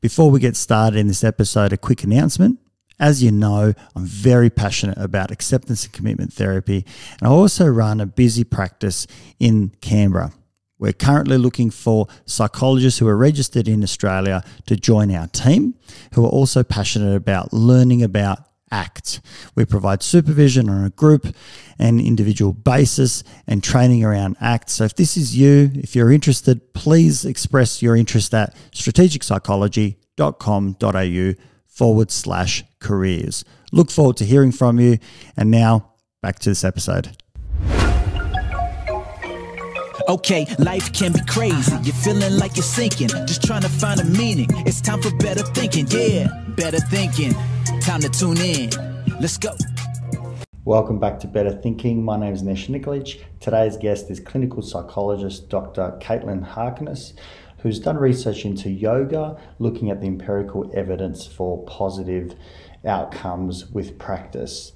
Before we get started in this episode, a quick announcement. As you know, I'm very passionate about acceptance and commitment therapy, and I also run a busy practice in Canberra. We're currently looking for psychologists who are registered in Australia to join our team, who are also passionate about learning about ACT. We provide supervision on a group and individual basis and training around ACT. So if this is you, if you're interested, please express your interest at strategicpsychology.com.au forward slash careers. Look forward to hearing from you. And now back to this episode. Okay, life can be crazy. You're feeling like you're sinking, just trying to find a meaning. It's time for better thinking. Yeah, better thinking. Time to tune in. Let's go. Welcome back to Better Thinking. My name is Nesh Nikolic. Today's guest is clinical psychologist Dr. Kaitlin Harkess, who's done research into yoga, looking at the empirical evidence for positive outcomes with practice.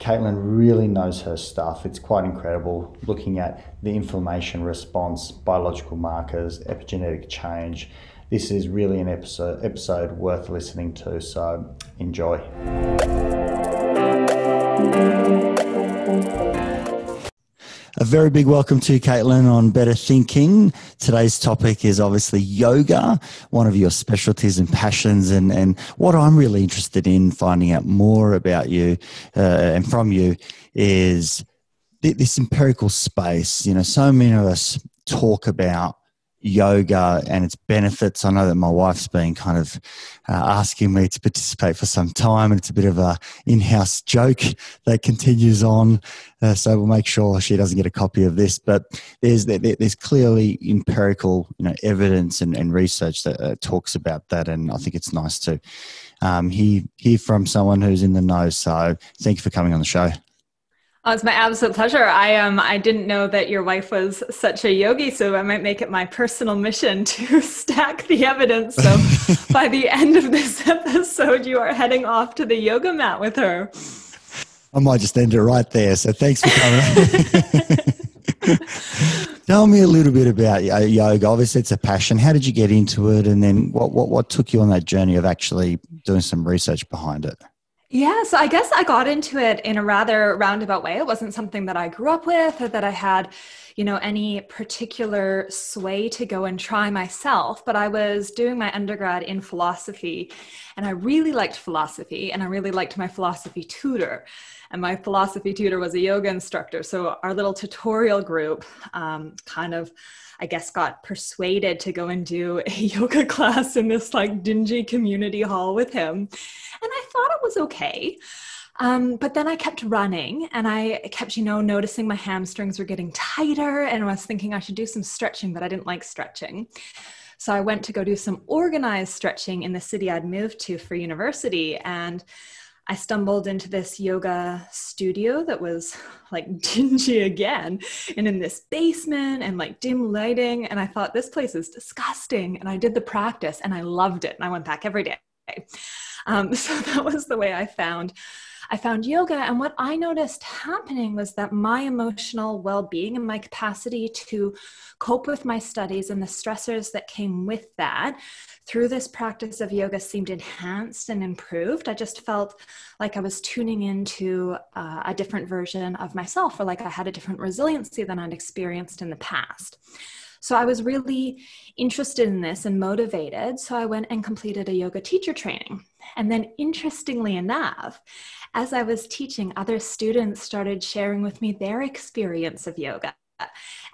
Kaitlin really knows her stuff. It's quite incredible looking at the inflammation response, biological markers, epigenetic change. This is really an episode episode worth listening to, so enjoy. A very big welcome to Kaitlin on Better Thinking. Today's topic is obviously yoga, one of your specialties and passions, and, and what I'm really interested in finding out more about you uh, and from you is this empirical space. You know, so many of us talk about yoga and its benefits. I know that my wife's been kind of uh, asking me to participate for some time, and it's a bit of a in-house joke that continues on. Uh, so we'll make sure she doesn't get a copy of this. But there's there's clearly empirical you know evidence and, and research that uh, talks about that, and I think it's nice to um, hear hear from someone who's in the know. So thank you for coming on the show. Oh, it's my absolute pleasure. I um I didn't know that your wife was such a yogi, so I might make it my personal mission to stack the evidence. So by the end of this episode, you are heading off to the yoga mat with her. I might just end it right there. So thanks for coming. Tell me a little bit about yoga. Obviously, it's a passion. How did you get into it, and then what what what took you on that journey of actually doing some research behind it? Yeah, so I guess I got into it in a rather roundabout way. It wasn't something that I grew up with or that I had, you know, any particular sway to go and try myself, but I was doing my undergrad in philosophy and I really liked philosophy and I really liked my philosophy tutor. And my philosophy tutor was a yoga instructor. So our little tutorial group um, kind of I guess, got persuaded to go and do a yoga class in this like dingy community hall with him. And I thought it was okay. Um, but then I kept running and I kept, you know, noticing my hamstrings were getting tighter and I was thinking I should do some stretching, but I didn't like stretching. So I went to go do some organized stretching in the city I'd moved to for university. And I stumbled into this yoga studio that was like dingy again and in this basement and like dim lighting. And I thought, this place is disgusting. And I did the practice and I loved it. And I went back every day. Um, so that was the way I found I found yoga. And what I noticed happening was that my emotional well being and my capacity to cope with my studies and the stressors that came with that through this practice of yoga seemed enhanced and improved. I just felt like I was tuning into uh, a different version of myself, or like I had a different resiliency than I'd experienced in the past. So I was really interested in this and motivated. So I went and completed a yoga teacher training. And then, interestingly enough, as I was teaching, other students started sharing with me their experience of yoga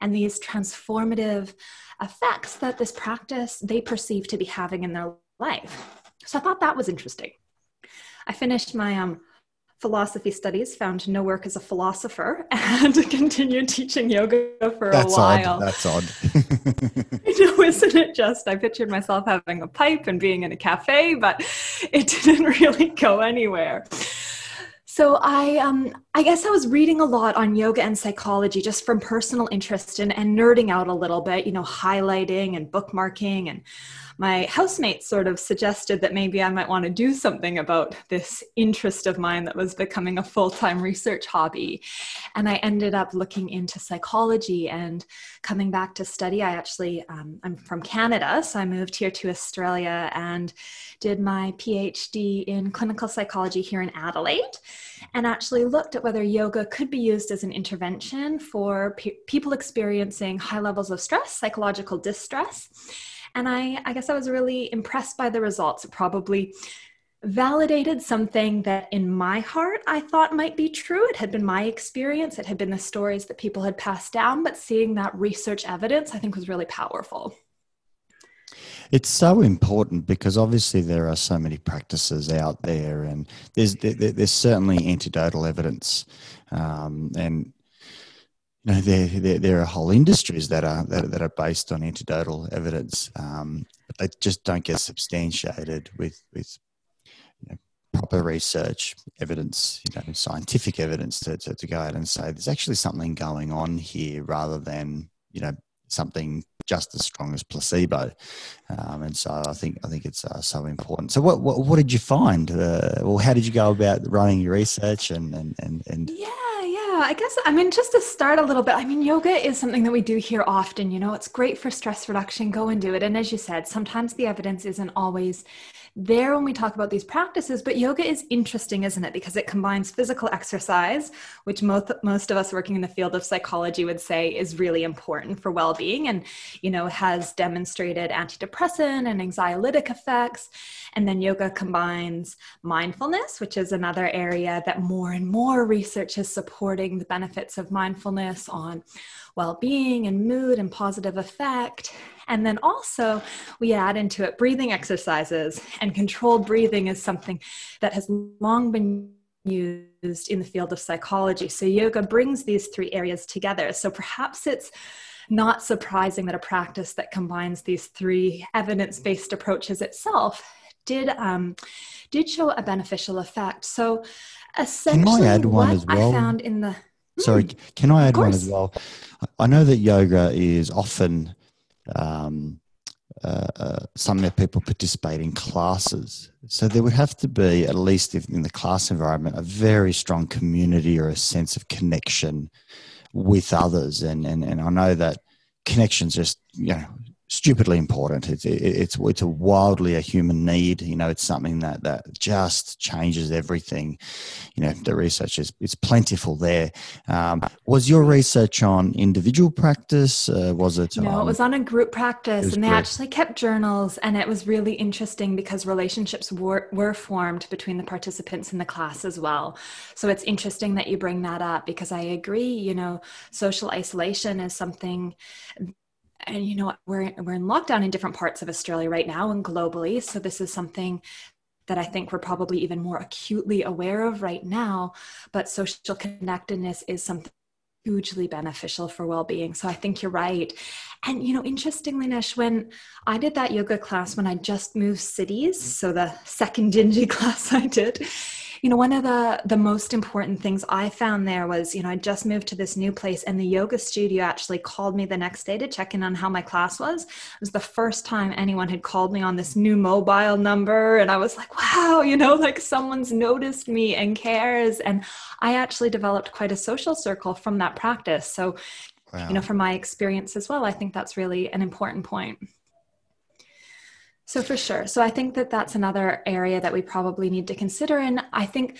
and these transformative effects that this practice they perceive to be having in their life. So I thought that was interesting. I finished my um, philosophy studies, found no work as a philosopher, and continued teaching yoga for That's a while. Odd. That's odd. you know, isn't it just? I pictured myself having a pipe and being in a cafe, but it didn't really go anywhere. So I, um, I guess I was reading a lot on yoga and psychology just from personal interest and, and nerding out a little bit, you know, highlighting and bookmarking and my housemate sort of suggested that maybe I might want to do something about this interest of mine that was becoming a full time research hobby. And I ended up looking into psychology and coming back to study. I actually, um, I'm from Canada, so I moved here to Australia and did my PhD in clinical psychology here in Adelaide and actually looked at whether yoga could be used as an intervention for pe- people experiencing high levels of stress, psychological distress. And I, I guess I was really impressed by the results. It probably validated something that in my heart I thought might be true. It had been my experience, it had been the stories that people had passed down, but seeing that research evidence I think was really powerful. It's so important because obviously there are so many practices out there, and there's there, there's certainly anecdotal evidence, um, and you know, there, there, there are whole industries that are that, that are based on anecdotal evidence, um, but they just don't get substantiated with with you know, proper research evidence, you know, scientific evidence to, to, to go out and say there's actually something going on here, rather than you know something just as strong as placebo. Um, and so I think I think it's uh, so important. So what, what, what did you find? Uh, well, how did you go about running your research and and and, and yeah. I guess I mean just to start a little bit. I mean, yoga is something that we do here often. You know, it's great for stress reduction. Go and do it. And as you said, sometimes the evidence isn't always there when we talk about these practices. But yoga is interesting, isn't it? Because it combines physical exercise, which most, most of us working in the field of psychology would say is really important for well being and, you know, has demonstrated antidepressant and anxiolytic effects. And then yoga combines mindfulness, which is another area that more and more research is supporting the benefits of mindfulness on well being and mood and positive affect. And then also, we add into it breathing exercises, and controlled breathing is something that has long been used in the field of psychology. So, yoga brings these three areas together. So, perhaps it's not surprising that a practice that combines these three evidence based approaches itself did um, did show a beneficial effect. So essentially, can I add one as well? I found in the sorry, hmm, can I add one as well? I know that yoga is often um, uh, uh, some people participate in classes. So there would have to be, at least in the class environment, a very strong community or a sense of connection with others. And, and, and I know that connections just, you know, stupidly important. It's it's it's a wildly a human need. You know, it's something that that just changes everything. You know, the research is it's plentiful there. Um, was your research on individual practice? Uh, was it? No, it was on a group practice, and they actually kept journals, and it was really interesting because relationships were were formed between the participants in the class as well. So it's interesting that you bring that up because I agree. You know, social isolation is something and you know we're we're in lockdown in different parts of Australia right now and globally. So this is something that I think we're probably even more acutely aware of right now. But social connectedness is something hugely beneficial for well-being. So i think you're right. And you know interestingly Nesh when i did that yoga class when i just moved cities so the second dingy class i did you know one of the the most important things i found there was you know i just moved to this new place and the yoga studio actually called me the next day to check in on how my class was. It was the first time anyone had called me on this new mobile number and i was like wow you know like someone's noticed me and cares. And i actually developed quite a social circle from that practice. So wow. you know from my experience as well i think that's really an important point so, for sure. So, I think that that's another area that we probably need to consider. And I think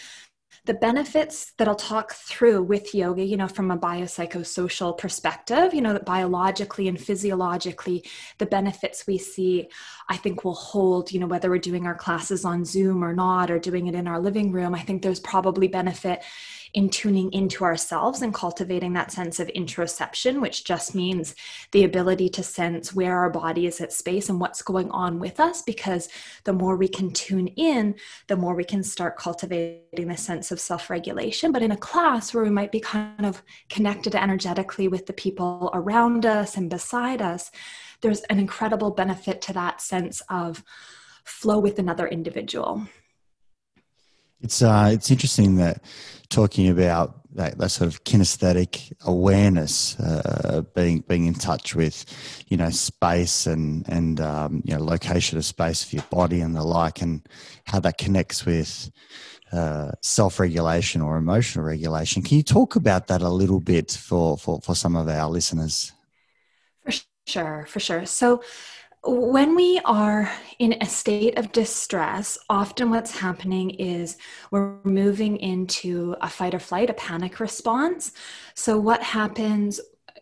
the benefits that I'll talk through with yoga, you know, from a biopsychosocial perspective, you know, that biologically and physiologically, the benefits we see, I think will hold, you know, whether we're doing our classes on Zoom or not, or doing it in our living room. I think there's probably benefit in tuning into ourselves and cultivating that sense of interoception, which just means the ability to sense where our body is at space and what's going on with us. Because the more we can tune in, the more we can start cultivating the sense of self regulation. But in a class where we might be kind of connected energetically with the people around us and beside us, there's an incredible benefit to that sense of flow with another individual. It's uh, it's interesting that talking about that, that sort of kinesthetic awareness, uh, being being in touch with, you know, space and and um, you know location of space for your body and the like, and how that connects with uh, self regulation or emotional regulation. Can you talk about that a little bit for for for some of our listeners? For sure, for sure. So when we are in a state of distress, often what's happening is we're moving into a fight or flight, a panic response. So, what happens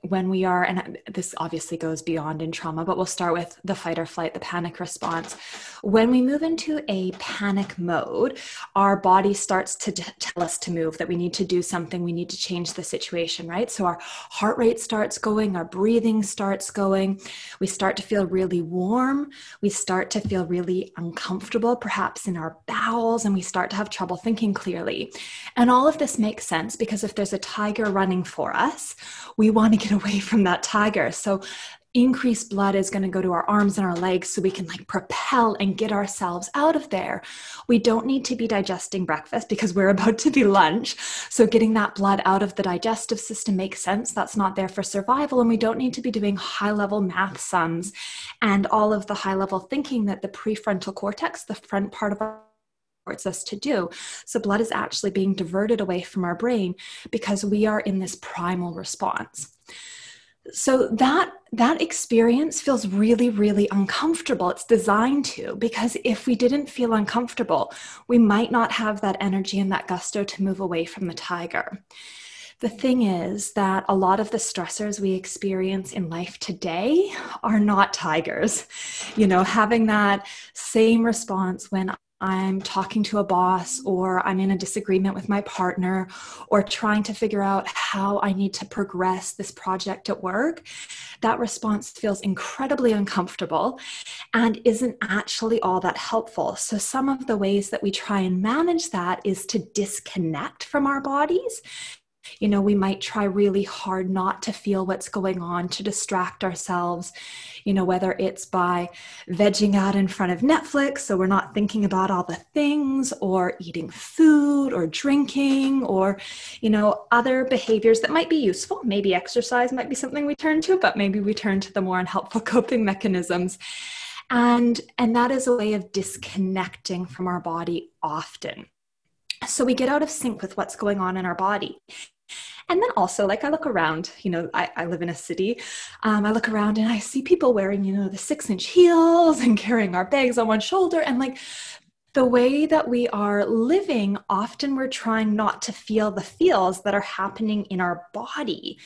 when we are, and this obviously goes beyond in trauma, but we'll start with the fight or flight, the panic response. When we move into a panic mode, our body starts to t- tell us to move, that we need to do something, we need to change the situation, right? So our heart rate starts going, our breathing starts going, we start to feel really warm, we start to feel really uncomfortable, perhaps in our bowels, and we start to have trouble thinking clearly. And all of this makes sense because if there's a tiger running for us, we want to get away from that tiger. So increased blood is going to go to our arms and our legs so we can like propel and get ourselves out of there. We don't need to be digesting breakfast because we're about to be lunch. So getting that blood out of the digestive system makes sense. That's not there for survival. And we don't need to be doing high level math sums and all of the high level thinking that the prefrontal cortex, the front part of our us to do. So, blood is actually being diverted away from our brain because we are in this primal response so that that experience feels really really uncomfortable it's designed to because if we didn't feel uncomfortable we might not have that energy and that gusto to move away from the tiger the thing is that a lot of the stressors we experience in life today are not tigers. You know, having that same response when I'm talking to a boss or I'm in a disagreement with my partner or trying to figure out how I need to progress this project at work, that response feels incredibly uncomfortable and isn't actually all that helpful. So, some of the ways that we try and manage that is to disconnect from our bodies you know, we might try really hard not to feel what's going on, to distract ourselves, you know, whether it's by vegging out in front of Netflix so we're not thinking about all the things, or eating food, or drinking, or, you know, other behaviors that might be useful. Maybe exercise might be something we turn to, but maybe we turn to the more unhelpful coping mechanisms. And, and that is a way of disconnecting from our body often. So we get out of sync with what's going on in our body. And then also, like I look around, you know, I, I live in a city. Um, I look around and I see people wearing, you know, the six inch heels and carrying our bags on one shoulder. And like the way that we are living, often we're trying not to feel the feels that are happening in our body.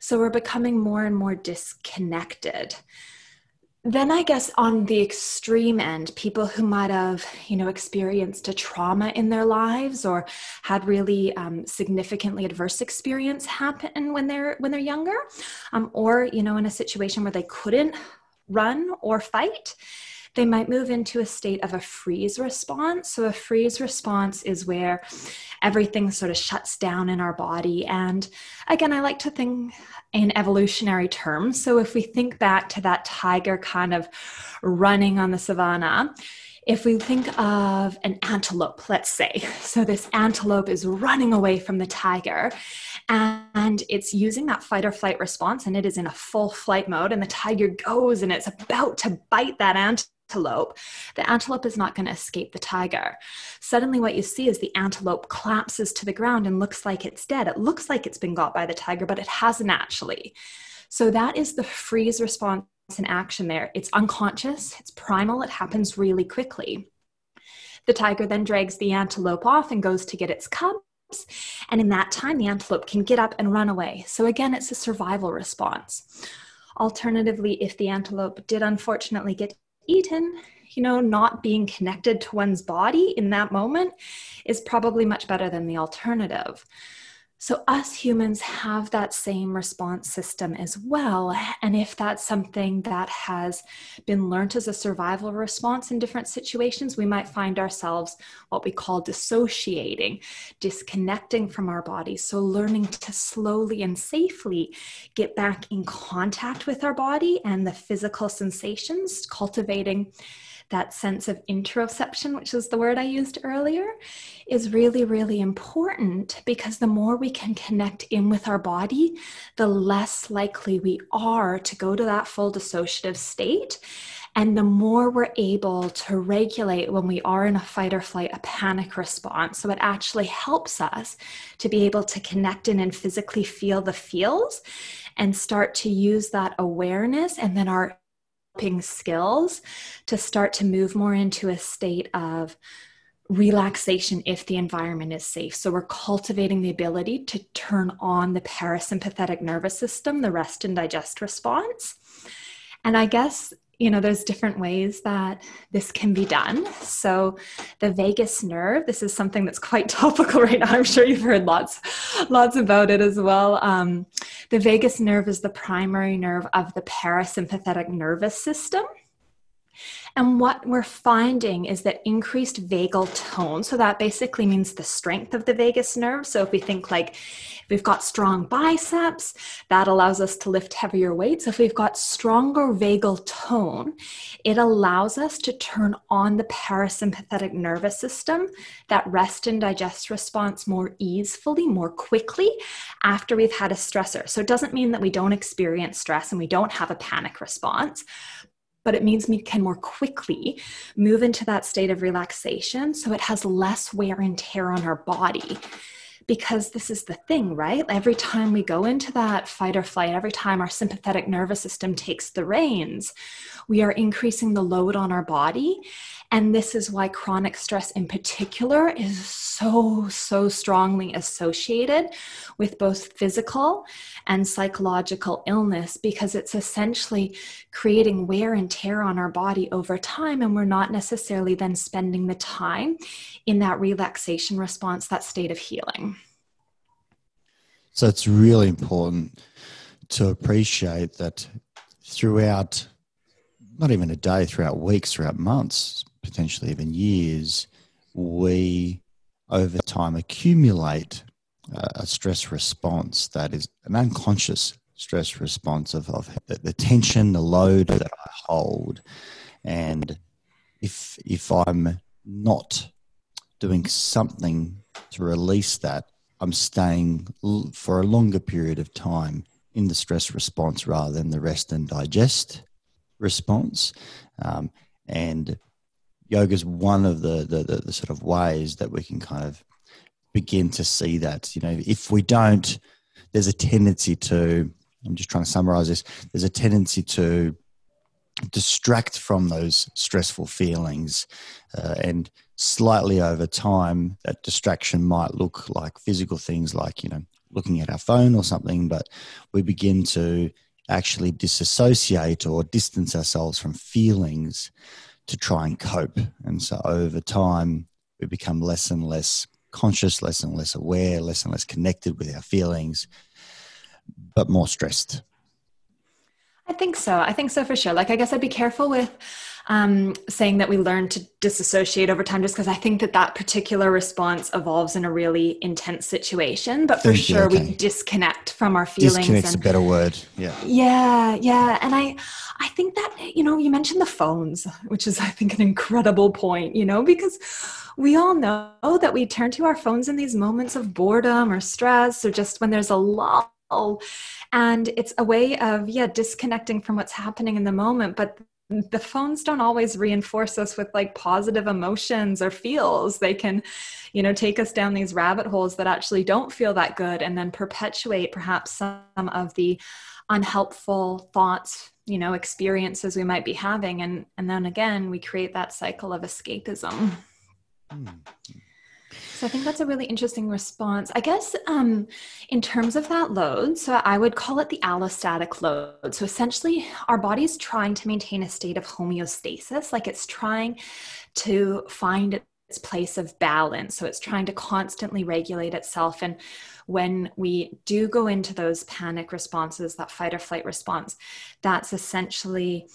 So we're becoming more and more disconnected then i guess on the extreme end people who might have you know experienced a trauma in their lives or had really um, significantly adverse experience happen when they're when they're younger um, or you know in a situation where they couldn't run or fight they might move into a state of a freeze response. So, a freeze response is where everything sort of shuts down in our body. And again, I like to think in evolutionary terms. So, if we think back to that tiger kind of running on the savannah, if we think of an antelope, let's say, so this antelope is running away from the tiger and it's using that fight or flight response and it is in a full flight mode, and the tiger goes and it's about to bite that antelope antelope, the antelope is not going to escape the tiger. Suddenly, what you see is the antelope collapses to the ground and looks like it's dead. It looks like it's been got by the tiger, but it hasn't actually. So, that is the freeze response in action there. It's unconscious, it's primal, it happens really quickly. The tiger then drags the antelope off and goes to get its cubs. And in that time, the antelope can get up and run away. So, again, it's a survival response. Alternatively, if the antelope did unfortunately get eaten, you know, not being connected to one's body in that moment is probably much better than the alternative. So, us humans have that same response system as well. And if that's something that has been learned as a survival response in different situations, we might find ourselves what we call dissociating, disconnecting from our bodies. So, learning to slowly and safely get back in contact with our body and the physical sensations, cultivating that sense of interoception, which is the word I used earlier, is really, really important because the more we can connect in with our body, the less likely we are to go to that full dissociative state. And the more we're able to regulate when we are in a fight or flight, a panic response. So it actually helps us to be able to connect in and physically feel the feels and start to use that awareness and then our skills to start to move more into a state of relaxation if the environment is safe. So we're cultivating the ability to turn on the parasympathetic nervous system, the rest and digest response. And I guess you know, there's different ways that this can be done. So, the vagus nerve, this is something that's quite topical right now. I'm sure you've heard lots, lots about it as well. Um, the vagus nerve is the primary nerve of the parasympathetic nervous system. And what we're finding is that increased vagal tone, so that basically means the strength of the vagus nerve. So if we think like if we've got strong biceps, that allows us to lift heavier weights. If we've got stronger vagal tone, it allows us to turn on the parasympathetic nervous system, that rest and digest response more easily, more quickly after we've had a stressor. So it doesn't mean that we don't experience stress and we don't have a panic response but it means we can more quickly move into that state of relaxation so it has less wear and tear on our body. Because this is the thing, right? Every time we go into that fight or flight, every time our sympathetic nervous system takes the reins, we are increasing the load on our body. And this is why chronic stress in particular is so, so strongly associated with both physical and psychological illness because it's essentially creating wear and tear on our body over time. And we're not necessarily then spending the time in that relaxation response, that state of healing. So it's really important to appreciate that throughout not even a day, throughout weeks, throughout months, potentially even years, we over time accumulate a stress response that is an unconscious stress response of, of the, the tension, the load that I hold. And if, if I'm not doing something to release that, I'm staying for a longer period of time in the stress response rather than the rest and digest response. Um, and yoga is one of the, the, the, the, sort of ways that we can kind of begin to see that. You know, if we don't, there's a tendency to, I'm just trying to summarize this, there's a tendency to distract from those stressful feelings. Uh, and slightly over time, that distraction might look like physical things like, you know, looking at our phone or something, but we begin to actually disassociate or distance ourselves from feelings to try and cope. And so over time, we become less and less conscious, less and less aware, less and less connected with our feelings, but more stressed. I think so. I think so for sure. Like, I guess I'd be careful with um, saying that we learn to disassociate over time, just because I think that that particular response evolves in a really intense situation. But for sure, okay. we disconnect from our feelings. Disconnect's and, a better word. Yeah. Yeah, yeah. And I, I think that you know, you mentioned the phones, which is I think an incredible point. You know, because we all know that we turn to our phones in these moments of boredom or stress, or just when there's a lull and it's a way of yeah disconnecting from what's happening in the moment but the phones don't always reinforce us with like positive emotions or feels. They can you know take us down these rabbit holes that actually don't feel that good and then perpetuate perhaps some of the unhelpful thoughts you know experiences we might be having. And and then again we create that cycle of escapism. Mm. So I think that's a really interesting response. I guess um, in terms of that load, so I would call it the allostatic load. So essentially, our body's trying to maintain a state of homeostasis, like it's trying to find its place of balance. So it's trying to constantly regulate itself. And when we do go into those panic responses, that fight or flight response, that's essentially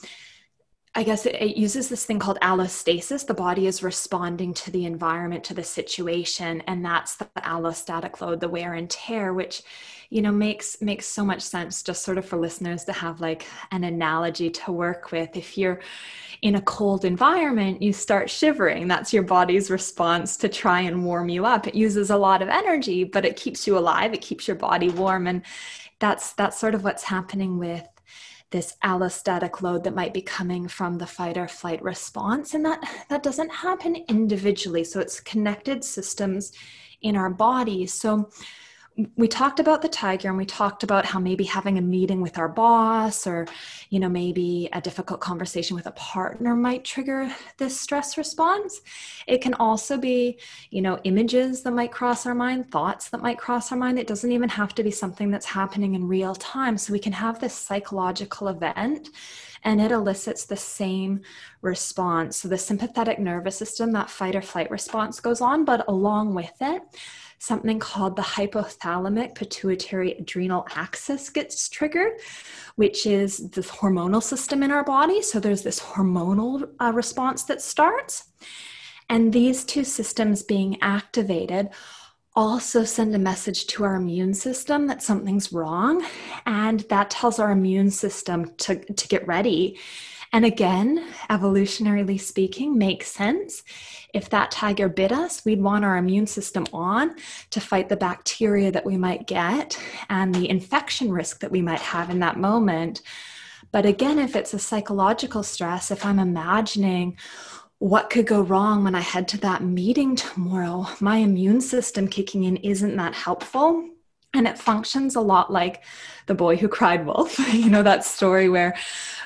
I guess it, it, uses this thing called allostasis. The body is responding to the environment, to the situation, and that's the allostatic load, the wear and tear, which you know makes makes so much sense just sort of for listeners to have like an analogy to work with. If you're in a cold environment, you start shivering. That's your body's response to try and warm you up. It uses a lot of energy, but it keeps you alive. It keeps your body warm, and that's that's sort of what's happening with this allostatic load that might be coming from the fight or flight response and that that doesn't happen individually. So it's connected systems in our body. So we talked about the tiger and we talked about how maybe having a meeting with our boss or you know maybe a difficult conversation with a partner might trigger this stress response. It can also be you know images that might cross our mind thoughts that might cross our mind. It doesn't even have to be something that's happening in real time. So we can have this psychological event and it elicits the same response. So the sympathetic nervous system that fight or flight response goes on but along with it something called the hypothalamic pituitary adrenal axis gets triggered, which is the hormonal system in our body. So there's this hormonal uh, response that starts. And these two systems being activated also send a message to our immune system that something's wrong. And that tells our immune system to, to get ready and again, evolutionarily speaking, makes sense. If that tiger bit us, we'd want our immune system on to fight the bacteria that we might get and the infection risk that we might have in that moment. But again, if it's a psychological stress, if I'm imagining, what could go wrong when I head to that meeting tomorrow? My immune system kicking in isn't that helpful. And it functions a lot like the boy who cried wolf. you know, that story where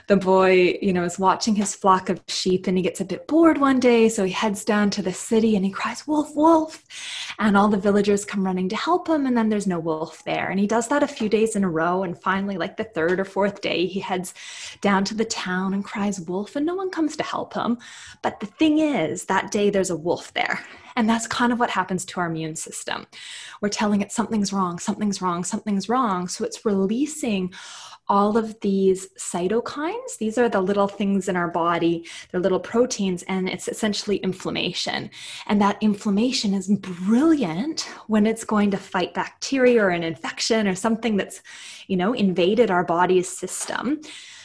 the boy, you know, is watching his flock of sheep and he gets a bit bored one day. So he heads down to the city and he cries, Wolf, Wolf. And all the villagers come running to help him. And then there's no wolf there. And he does that a few days in a row. And finally, like the third or fourth day, he heads down to the town and cries, Wolf. And no one comes to help him. But the thing is, that day there's a wolf there. And that's kind of what happens to our immune system. We're telling it something's wrong, something's wrong, something's wrong. So it's releasing all of these cytokines. These are the little things in our body, they're little proteins, and it's essentially inflammation. And that inflammation is brilliant when it's going to fight bacteria or an infection or something that's, you know, invaded our body's system.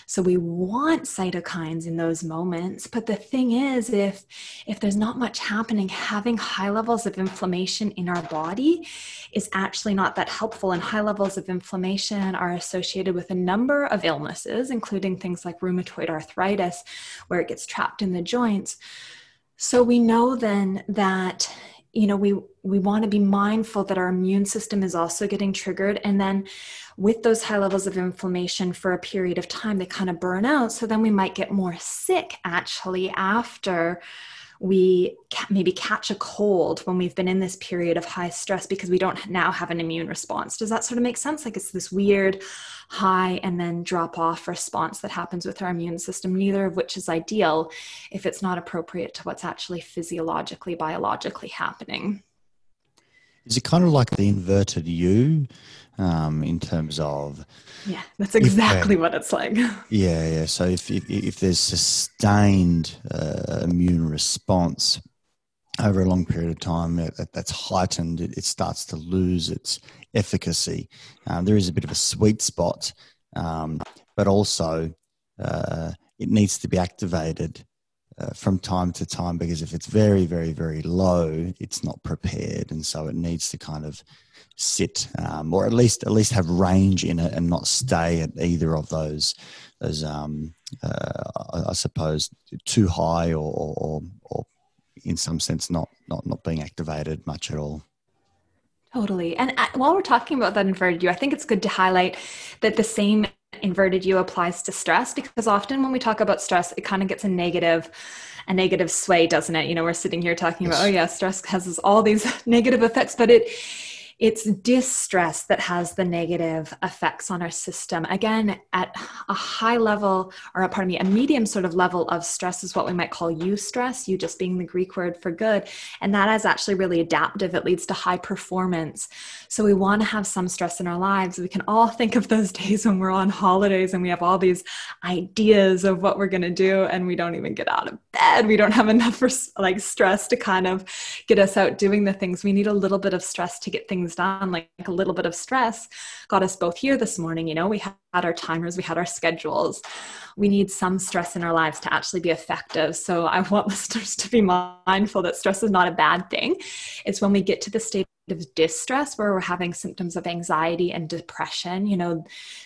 So we want cytokines in those moments. But the thing is, if if there's not much happening, having high levels of inflammation in our body is actually not that helpful. And high levels of inflammation are associated with a number of illnesses, including things like rheumatoid arthritis, where it gets trapped in the joints. So we know then that you know we we want to be mindful that our immune system is also getting triggered and then with those high levels of inflammation for a period of time they kind of burn out so then we might get more sick actually after we maybe catch a cold when we've been in this period of high stress because we don't now have an immune response. Does that sort of make sense? Like it's this weird high and then drop off response that happens with our immune system, neither of which is ideal if it's not appropriate to what's actually physiologically, biologically happening. Is it kind of like the inverted U um, in terms of? Yeah, that's exactly what it's like. Yeah, yeah. So if if, if there's sustained uh, immune response over a long period of time, that, that's heightened. It, it, starts to lose its efficacy. Um, there is a bit of a sweet spot, um, but also uh, it needs to be activated uh, from time to time because if it's very, very, very low, it's not prepared, and so it needs to kind of sit um, or at least at least have range in it and not stay at either of those those um, uh, I suppose too high or, or, or in some sense not not not being activated much at all. Totally. And uh, while we're talking about that inverted U, I think it's good to highlight that the same inverted U applies to stress because often when we talk about stress, it kind of gets a negative a negative sway, doesn't it? You know, we're sitting here talking yes. about, oh yeah, stress has all these negative effects, but it it's distress that has the negative effects on our system. Again, at a high level, or pardon me, a medium sort of level of stress is what we might call eustress, eu just being the Greek word for good. And that is actually really adaptive. It leads to high performance. So we want to have some stress in our lives. We can all think of those days when we're on holidays and we have all these ideas of what we're going to do and we don't even get out of bed. We don't have enough like stress to kind of get us out doing the things. We need a little bit of stress to get things things done, like a little bit of stress, got us both here this morning. You know, we had our timers, we had our schedules. We need some stress in our lives to actually be effective. So I want listeners to be mindful that stress is not a bad thing. It's when we get to the state of distress where we're having symptoms of anxiety and depression you know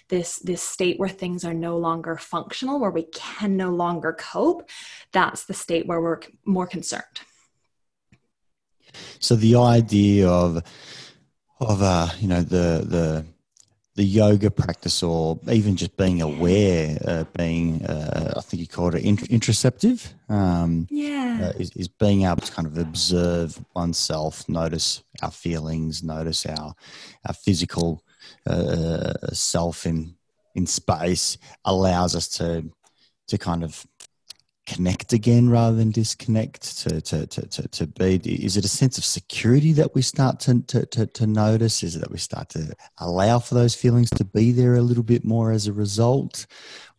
this this state where things are no longer functional where we can no longer cope that's the state where we're more concerned so the idea of of uh, you know the the the yoga practice or even just being aware, uh, being, uh, I think you called it int- interoceptive. Um, yeah. Uh, is, is, being able to kind of observe oneself, notice our feelings, notice our, our physical uh, self in, in space allows us to, to kind of connect again rather than disconnect to, to, to, to, to be? Is it a sense of security that we start to, to, to, to notice? Is it that we start to allow for those feelings to be there a little bit more as a result?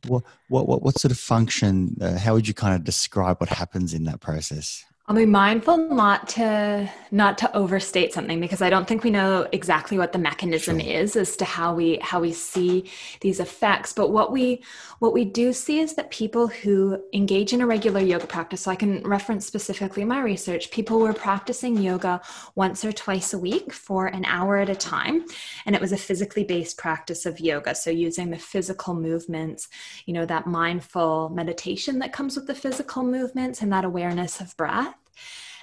What what what, what sort of function uh, how would you kind of describe what happens in that process I'll be mindful not to not to overstate something because I don't think we know exactly what the mechanism sure. is as to how we how we see these effects. But what we what we do see is that people who engage in a regular yoga practice, so I can reference specifically my research, people were practicing yoga once or twice a week for an hour at a time, and it was a physically based practice of yoga. So using the physical movements, you know, that mindful meditation that comes with the physical movements and that awareness of breath.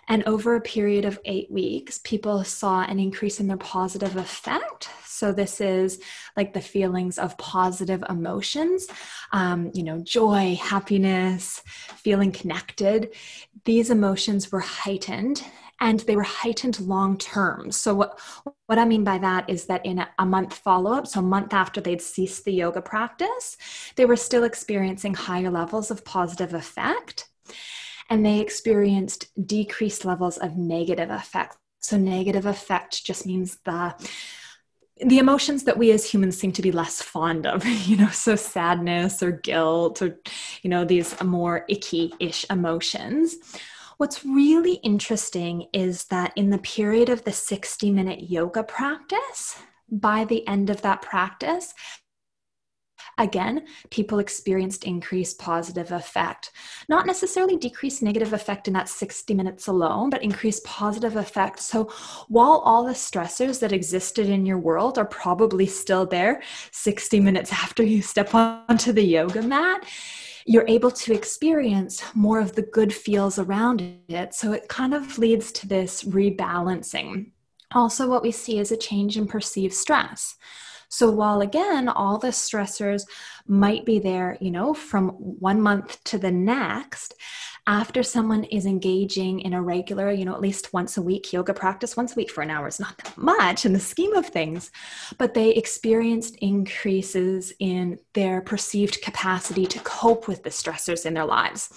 And over a period of eight weeks, people saw an increase in their positive affect. So, this is like the feelings of positive emotions, um, you know, joy, happiness, feeling connected. These emotions were heightened and they were heightened long term. So, what, what I mean by that is that in a, a month follow up, so a month after they'd ceased the yoga practice, they were still experiencing higher levels of positive affect and they experienced decreased levels of negative affect. So, negative affect just means the the emotions that we as humans seem to be less fond of, you know, so sadness or guilt or, you know, these more icky ish emotions. What's really interesting is that in the period of the 60 minute yoga practice, by the end of that practice, Again, people experienced increased positive affect. Not necessarily decreased negative affect in that 60 minutes alone, but increased positive affect. So while all the stressors that existed in your world are probably still there 60 minutes after you step onto the yoga mat, you're able to experience more of the good feels around it. So it kind of leads to this rebalancing. Also, what we see is a change in perceived stress. So while again, all the stressors might be there, you know, from one month to the next, after someone is engaging in a regular, you know, at least once a week yoga practice, once a week for an hour is not that much in the scheme of things, but they experienced increases in their perceived capacity to cope with the stressors in their lives.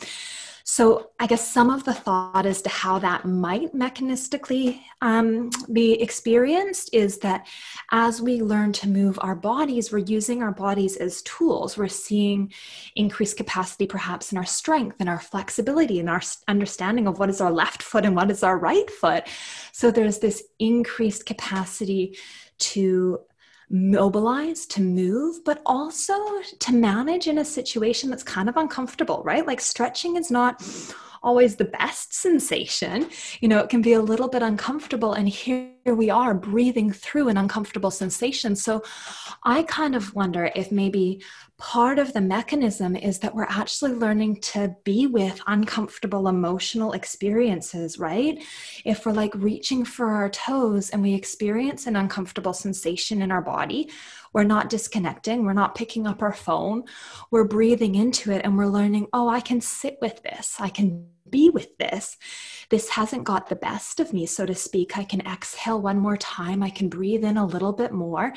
So, I guess some of the thought as to how that might mechanistically um, be experienced is that as we learn to move our bodies, we're using our bodies as tools. We're seeing increased capacity, perhaps, in our strength and our flexibility and our understanding of what is our left foot and what is our right foot. So, there's this increased capacity to mobilize, to move, but also to manage in a situation that's kind of uncomfortable, right? Like stretching is not always the best sensation. You know, it can be a little bit uncomfortable. And here we are breathing through an uncomfortable sensation. So I kind of wonder if maybe part of the mechanism is that we're actually learning to be with uncomfortable emotional experiences, right? If we're like reaching for our toes and we experience an uncomfortable sensation in our body, we're not disconnecting, we're not picking up our phone, we're breathing into it and we're learning, oh, I can sit with this, I can be with this. This hasn't got the best of me, so to speak. I can exhale one more time. I can breathe in a little bit more.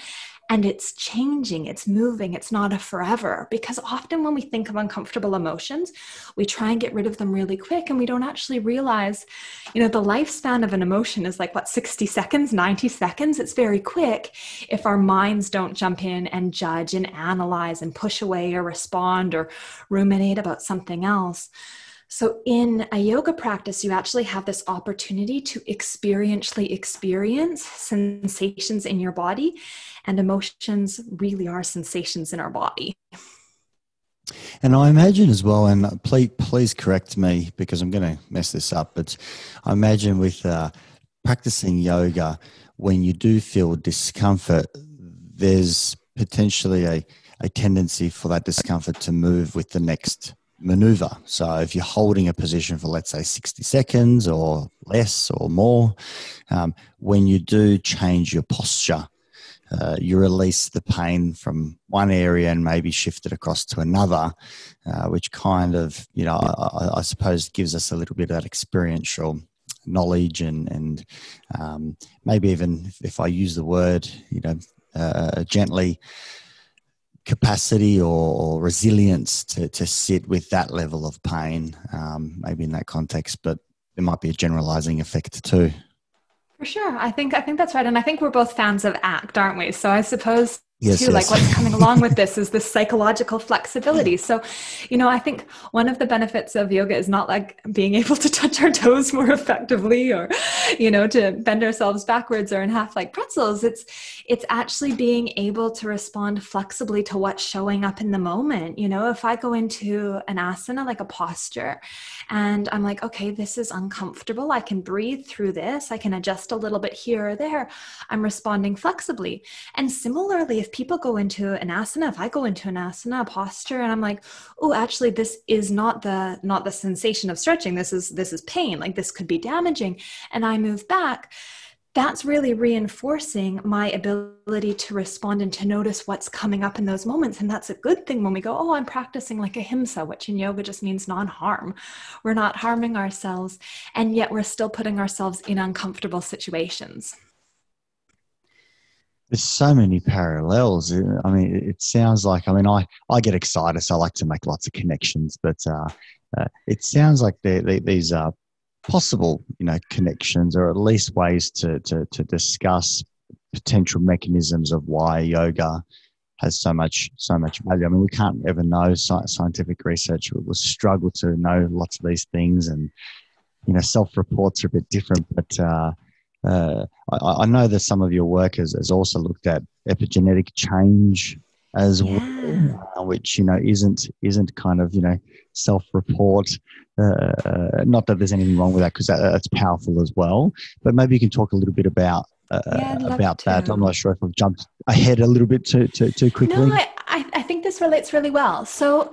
And it's changing, it's moving, it's not a forever. Because often when we think of uncomfortable emotions, we try and get rid of them really quick and we don't actually realize, you know, the lifespan of an emotion is like what, 60 seconds, 90 seconds? It's very quick if our minds don't jump in and judge and analyze and push away or respond or ruminate about something else. So, in a yoga practice, you actually have this opportunity to experientially experience sensations in your body, and emotions really are sensations in our body. And I imagine as well, and please, please correct me because I'm going to mess this up, but I imagine with uh, practicing yoga, when you do feel discomfort, there's potentially a, a tendency for that discomfort to move with the next maneuver. So if you're holding a position for, let's say, 60 seconds or less or more, um, when you do change your posture, uh, you release the pain from one area and maybe shift it across to another, uh, which kind of, you know, I, I, suppose gives us a little bit of that experiential knowledge and, and um, maybe even if I use the word, you know, uh, gently, capacity or, or, resilience to, to sit with that level of pain, um, maybe in that context, but there might be a generalizing effect too. For sure. I think I think that's right. And I think we're both fans of ACT, aren't we? So I suppose yes, too. Yes. Like what's coming along with this is this psychological flexibility. So, you know, I think one of the benefits of yoga is not like being able to touch our toes more effectively or, you know, to bend ourselves backwards or in half like pretzels. It's it's actually being able to respond flexibly to what's showing up in the moment. You know, if I go into an asana, like a posture, and I'm like, okay, this is uncomfortable. I can breathe through this. I can adjust a little bit here or there. I'm responding flexibly. And similarly, if people go into an asana, if I go into an asana posture and I'm like, oh, actually this is not the not the sensation of stretching. This is this is pain. Like this could be damaging. And I move back, that's really reinforcing my ability to respond and to notice what's coming up in those moments. And that's a good thing when we go, oh, I'm practicing like ahimsa, which in yoga just means non harm. We're not harming ourselves, and yet we're still putting ourselves in uncomfortable situations there's so many parallels. I mean, it sounds like, I mean, I, I get excited, so I like to make lots of connections, but uh, uh, it sounds like they, they, these are possible, you know, connections or at least ways to, to, to discuss potential mechanisms of why yoga has so much so much value. I mean, we can't ever know scientific research. We'll struggle to know lots of these things, and you know, self-reports are a bit different. But uh, uh, I, I, know that some of your work has, has, also looked at epigenetic change as yeah. well, uh, which you know isn't isn't kind of you know self-report. Uh, uh not that there's anything wrong with that because that, that's powerful as well. But maybe you can talk a little bit about uh, yeah, about that. I'm not sure if I've jumped ahead a little bit too too, too quickly. No, I, I think this relates really well. So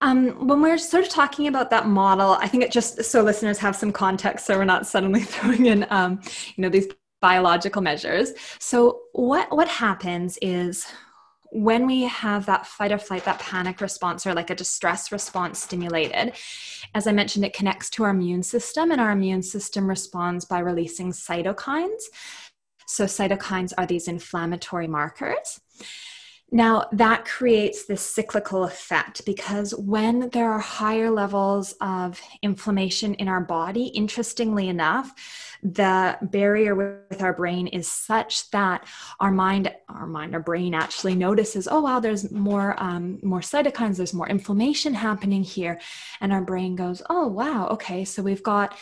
um, when we're sort of talking about that model, I think it just so listeners have some context, so we're not suddenly throwing in, um, you know, these biological measures. So what what happens is when we have that fight or flight, that panic response, or like a distress response stimulated, as I mentioned, it connects to our immune system, and our immune system responds by releasing cytokines. So, cytokines are these inflammatory markers. Now, that creates this cyclical effect because when there are higher levels of inflammation in our body, interestingly enough, the barrier with our brain is such that our mind, our mind, our brain actually notices, oh wow, there's more, um, more cytokines, there's more inflammation happening here, and our brain goes, oh wow, okay, so we've got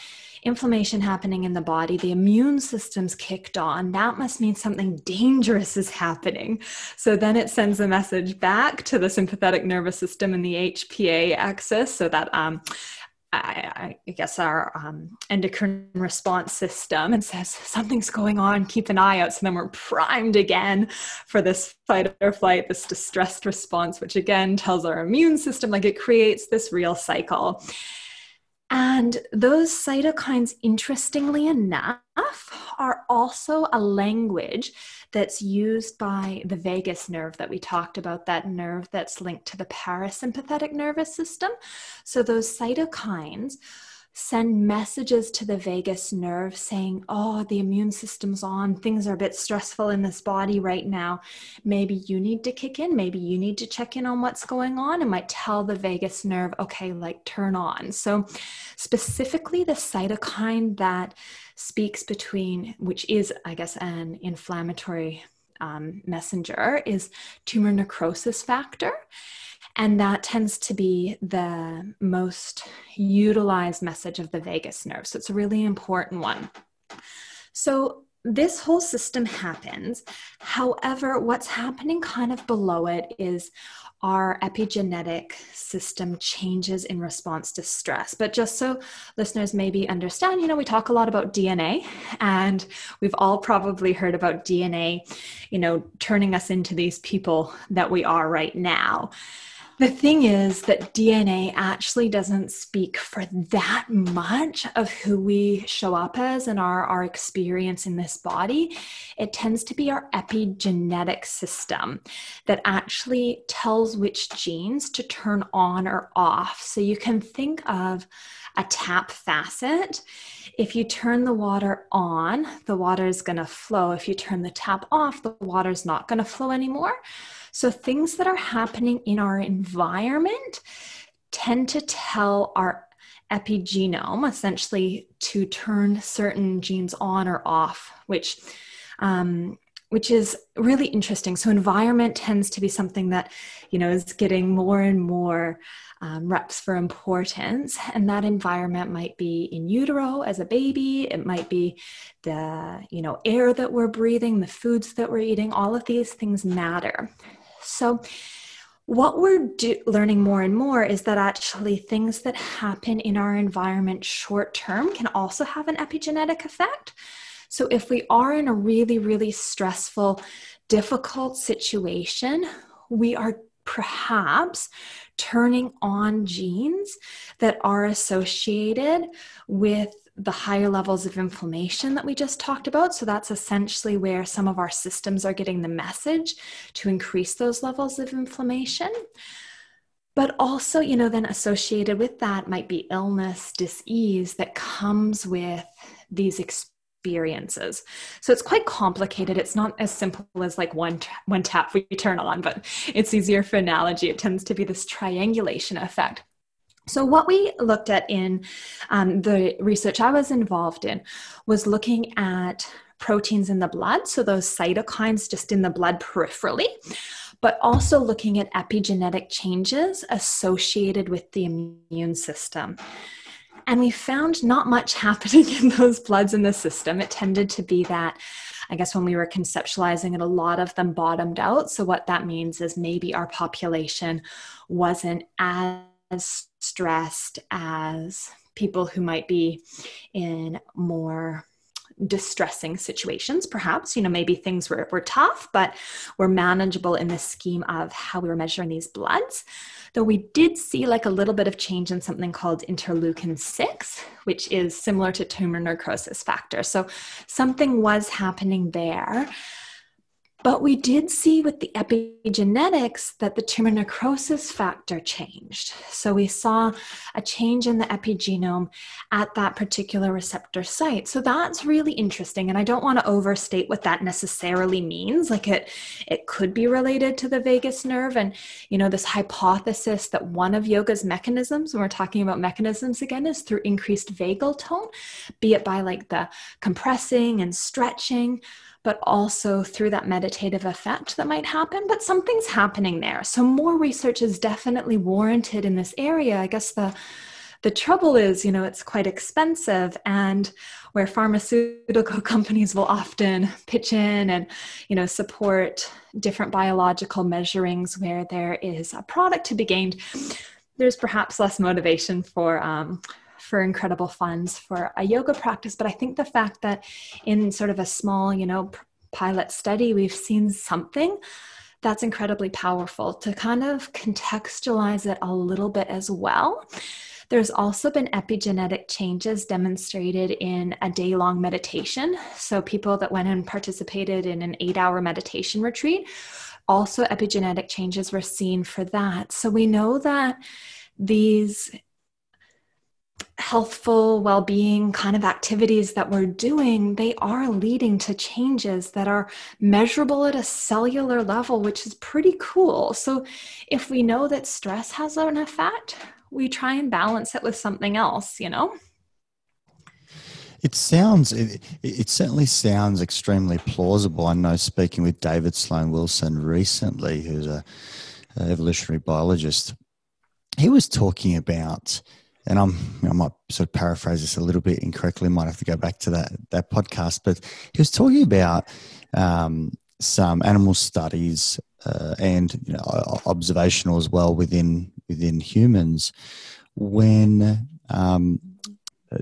inflammation happening in the body, the immune system's kicked on, that must mean something dangerous is happening. So then it sends a message back to the sympathetic nervous system and the HPA axis. So that um, I, guess our um, endocrine response system and says something's going on. Keep an eye out. So then we're primed again for this fight or flight this distressed response which again tells our immune system like it creates this real cycle and those cytokines, interestingly enough, are also a language that's used by the vagus nerve that we talked about, that nerve that's linked to the parasympathetic nervous system. So those cytokines send messages to the vagus nerve saying, Oh, the immune system's on. Things are a bit stressful in this body right now. Maybe you need to kick in. Maybe you need to check in on what's going on. It might tell the vagus nerve, okay, like turn on. So, specifically, the cytokine that speaks between, which is, I guess, an inflammatory um, messenger, is tumor necrosis factor. And that tends to be the most utilized message of the vagus nerve. So it's a really important one. So this whole system happens. However, what's happening kind of below it is our epigenetic system changes in response to stress. But just so listeners maybe understand, you know, we talk a lot about DNA, and we've all probably heard about DNA, you know, turning us into these people that we are right now. The thing is that DNA actually doesn't speak for that much of who we show up as and our, our experience in this body. It tends to be our epigenetic system that actually tells which genes to turn on or off. So you can think of a tap faucet. If you turn the water on, the water is going to flow. If you turn the tap off, the water is not going to flow anymore. So, things that are happening in our environment tend to tell our epigenome essentially to turn certain genes on or off, which um, which is really interesting. So environment tends to be something that, you know, is getting more and more um, reps for importance. And that environment might be in utero as a baby. It might be the, you know, air that we're breathing, the foods that we're eating. All of these things matter. So, what we're do- learning more and more is that actually things that happen in our environment short term can also have an epigenetic effect. So, if we are in a really, really stressful, difficult situation, we are perhaps turning on genes that are associated with the higher levels of inflammation that we just talked about. So that's essentially where some of our systems are getting the message to increase those levels of inflammation. But also, you know, then associated with that might be illness, disease that comes with these experiences. So it's quite complicated. It's not as simple as like one one tap we turn on, but it's easier for analogy. It tends to be this triangulation effect. So, what we looked at in um, the research I was involved in was looking at proteins in the blood, so those cytokines just in the blood peripherally, but also looking at epigenetic changes associated with the immune system. And we found not much happening in those bloods in the system. It tended to be that I guess when we were conceptualizing it, a lot of them bottomed out. So, what that means is maybe our population wasn't as as stressed as people who might be in more distressing situations perhaps. You know maybe things were, were tough but were manageable in the scheme of how we were measuring these bloods. Though we did see like a little bit of change in something called interleukin 6 which is similar to tumor necrosis factor. So something was happening there but we did see with the epigenetics that the tumor necrosis factor changed. So we saw a change in the epigenome at that particular receptor site. So that's really interesting. And I don't want to overstate what that necessarily means. Like it, it could be related to the vagus nerve. And, you know, this hypothesis that one of yoga's mechanisms, when we're talking about mechanisms again, is through increased vagal tone, be it by like the compressing and stretching but also through that meditative effect that might happen. But something's happening there. So more research is definitely warranted in this area. I guess the the trouble is, you know, it's quite expensive and where pharmaceutical companies will often pitch in and, you know, support different biological measurings where there is a product to be gained, there's perhaps less motivation for um, for incredible funds for a yoga practice. But I think the fact that in sort of a small, you know, pilot study, we've seen something that's incredibly powerful to kind of contextualize it a little bit as well. There's also been epigenetic changes demonstrated in a day long meditation. So, people that went and participated in an eight hour meditation retreat, also epigenetic changes were seen for that. So, we know that these healthful well-being kind of activities that we're doing they are leading to changes that are measurable at a cellular level which is pretty cool. So if we know that stress has an effect we try and balance it with something else you know? It sounds it, it certainly sounds extremely plausible. I know speaking with david sloan wilson recently who's a, a evolutionary biologist he was talking about and I'm I might sort of paraphrase this a little bit incorrectly. Might have to go back to that that podcast, but he was talking about um, some animal studies uh, and you know, observational as well within within humans when um,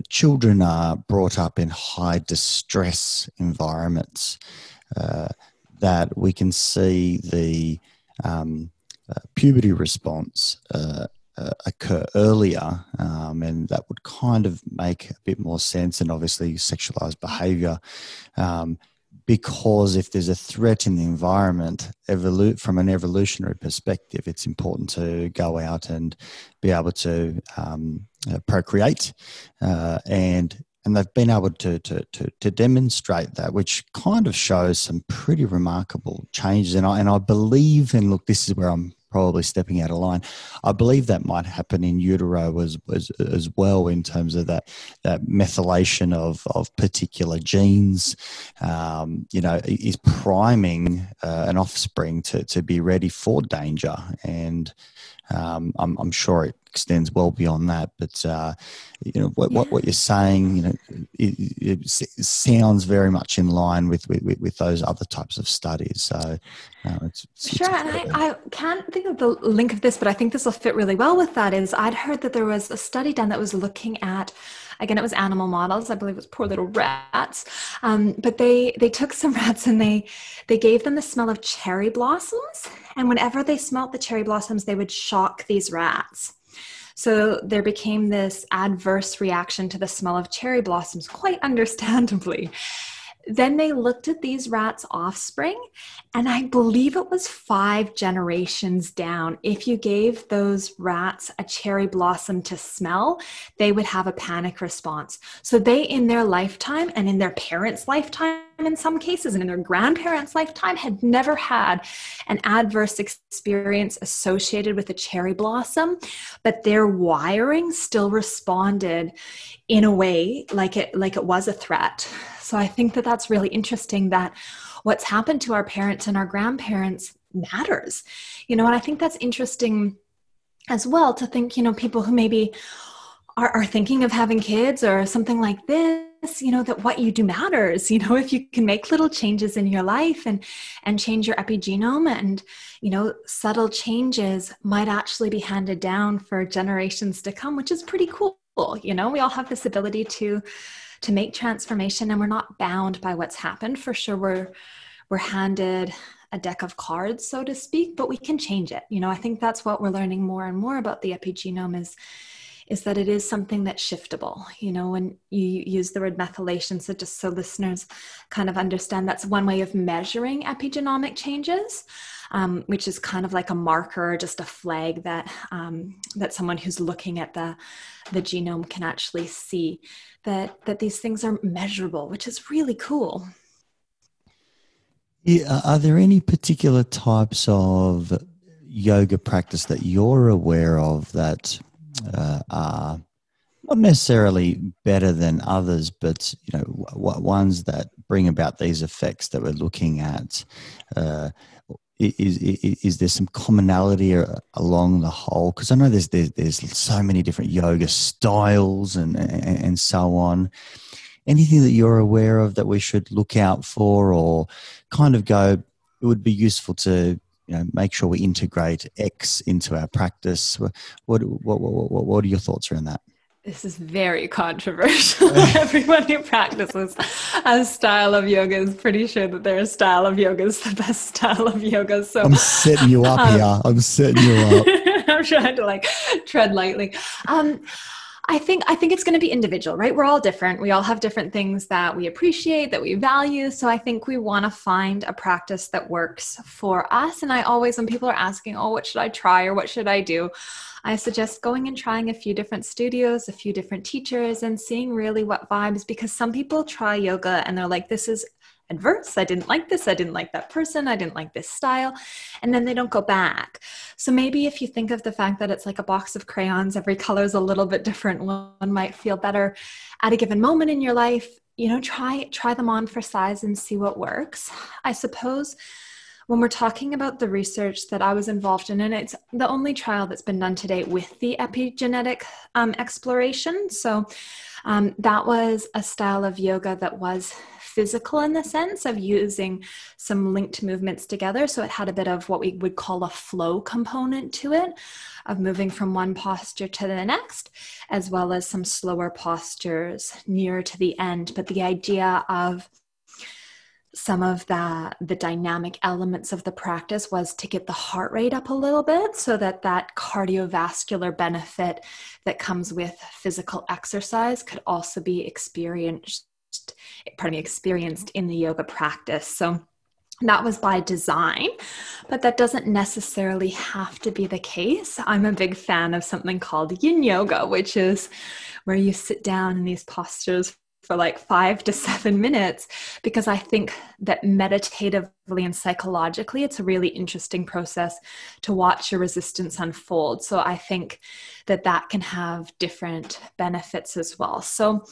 children are brought up in high distress environments. Uh, that we can see the um, uh, puberty response uh, occur earlier, um, and that would kind of make a bit more sense. And obviously, sexualized behavior, um, because if there's a threat in the environment, evolu- from an evolutionary perspective, it's important to go out and be able to um, uh, procreate, uh, and and they've been able to, to, to, to, demonstrate that, which kind of shows some pretty remarkable changes. And I, and I believe, and look, this is where I'm probably stepping out of line. I believe that might happen in utero as, as, as well in terms of that, that methylation of, of particular genes, um, you know, is priming uh, an offspring to, to be ready for danger. And um, I'm, I'm sure it extends well beyond that. But uh, you know what, yeah. what, what you're saying, you know, it, it, sounds very much in line with, with, with those other types of studies. So uh, it's, it's, sure, it's and I, I can't think of the link of this, but I think this will fit really well with that. Is I'd heard that there was a study done that was looking at again it was animal models i believe it was poor little rats um, but they they took some rats and they they gave them the smell of cherry blossoms and whenever they smelt the cherry blossoms they would shock these rats so there became this adverse reaction to the smell of cherry blossoms, quite understandably. Then they looked at these rats' offspring, and I believe it was five generations down. If you gave those rats a cherry blossom to smell, they would have a panic response. So they, in their lifetime and in their parents' lifetime, in some cases, and in their grandparents' lifetime, had never had an adverse experience associated with a cherry blossom, but their wiring still responded in a way like it like it was a threat. So I think that that's really interesting that what's happened to our parents and our grandparents matters. You know, and I think that's interesting as well to think, you know, people who maybe are, are thinking of having kids or something like this you know that what you do matters you know if you can make little changes in your life and and change your epigenome and you know subtle changes might actually be handed down for generations to come which is pretty cool you know? We all have this ability to to make transformation and we're not bound by what's happened. For sure we're we're handed a deck of cards so to speak but we can change it. You know i think that's what we're learning more and more about the epigenome is is that it is something that's shiftable. You know, when you use the word methylation, so just so listeners kind of understand, that's one way of measuring epigenomic changes, um, which is kind of like a marker, just a flag that um, that someone who's looking at the the genome can actually see that that these things are measurable, which is really cool. Yeah, are there any particular types of yoga practice that you're aware of that uh, are not necessarily better than others, but you know, w- ones that bring about these effects that we're looking at. Uh, is, is, is there some commonality along the whole? Because I know there's, there's, there's so many different yoga styles and, and, and so on. Anything that you're aware of that we should look out for, or kind of go? It would be useful to you know, make sure we integrate X into our practice. What, what, what, what, what are your thoughts around that? This is very controversial. Everyone who practices a style of yoga is pretty sure that their style of yoga is the best style of yoga. So I'm setting you up um, here. I'm setting you up. I'm trying to like tread lightly. Um, I think I think it's going to be individual, right? We're all different. We all have different things that we appreciate, that we value. So I think we want to find a practice that works for us. And I always when people are asking, "Oh, what should I try or what should I do?" I suggest going and trying a few different studios, a few different teachers and seeing really what vibes because some people try yoga and they're like this is adverse. I didn't like this. I didn't like that person. I didn't like this style. And then they don't go back. So maybe if you think of the fact that it's like a box of crayons, every color is a little bit different. One might feel better at a given moment in your life. You know, try try them on for size and see what works. I suppose when we're talking about the research that I was involved in, and it's the only trial that's been done to date with the epigenetic um, exploration. So um, that was a style of yoga that was physical in the sense of using some linked movements together. So it had a bit of what we would call a flow component to it, of moving from one posture to the next, as well as some slower postures near to the end. But the idea of some of the the dynamic elements of the practice was to get the heart rate up a little bit so that that cardiovascular benefit that comes with physical exercise could also be experienced pardon me, experienced in the yoga practice. So that was by design, but that doesn't necessarily have to be the case. I'm a big fan of something called yin yoga, which is where you sit down in these postures for like five to seven minutes because I think that meditatively and psychologically, it's a really interesting process to watch your resistance unfold. So I think that that can have different benefits as well. So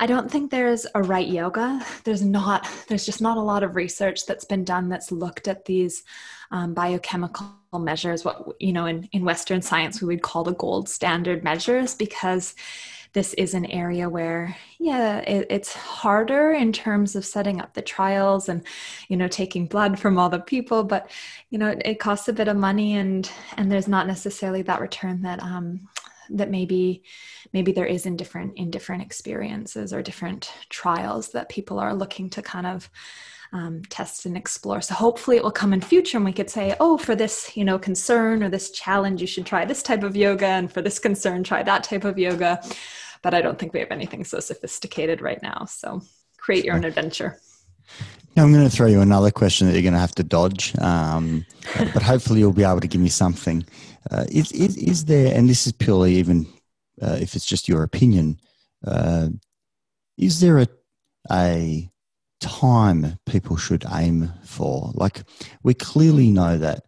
I don't think there's a right yoga. There's not, there's just not a lot of research that's been done that's looked at these um, biochemical measures, what, you know, in, in Western science, we would call the gold standard measures because this is an area where, yeah, it, it's harder in terms of setting up the trials and, you know, taking blood from all the people, but, you know, it, it costs a bit of money and, and there's not necessarily that return that, um, that maybe maybe there is in different in different experiences or different trials that people are looking to kind of um, test and explore. So hopefully it will come in future and we could say, oh, for this, you know, concern or this challenge, you should try this type of yoga, and for this concern, try that type of yoga. But I don't think we have anything so sophisticated right now. So create your own adventure. Now I'm going to throw you another question that you're going to have to dodge, um, but hopefully you'll be able to give me something. Uh, is, is, is there, and this is purely even uh, if it's just your opinion, uh, is there a, a time people should aim for? Like, we clearly know that